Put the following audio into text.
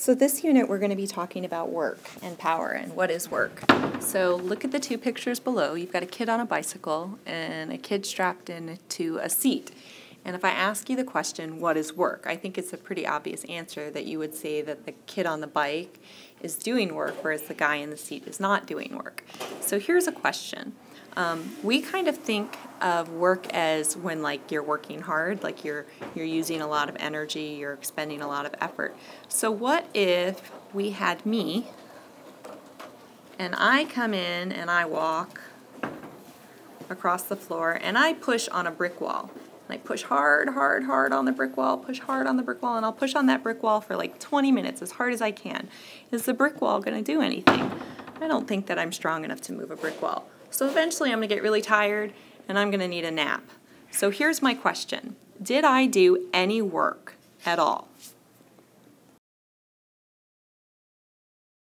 So this unit we're going to be talking about work and power and what is work. So look at the two pictures below. You've got a kid on a bicycle and a kid strapped into a seat. And if I ask you the question, what is work? I think it's a pretty obvious answer that you would say that the kid on the bike is doing work, whereas the guy in the seat is not doing work. So here's a question. Um, we kind of think of work as when like you're working hard, like you're you're using a lot of energy, you're expending a lot of effort. So what if we had me and I come in and I walk across the floor and I push on a brick wall. I push hard, hard, hard on the brick wall, push hard on the brick wall, and I'll push on that brick wall for like 20 minutes as hard as I can. Is the brick wall going to do anything? I don't think that I'm strong enough to move a brick wall. So eventually I'm going to get really tired and I'm going to need a nap. So here's my question Did I do any work at all?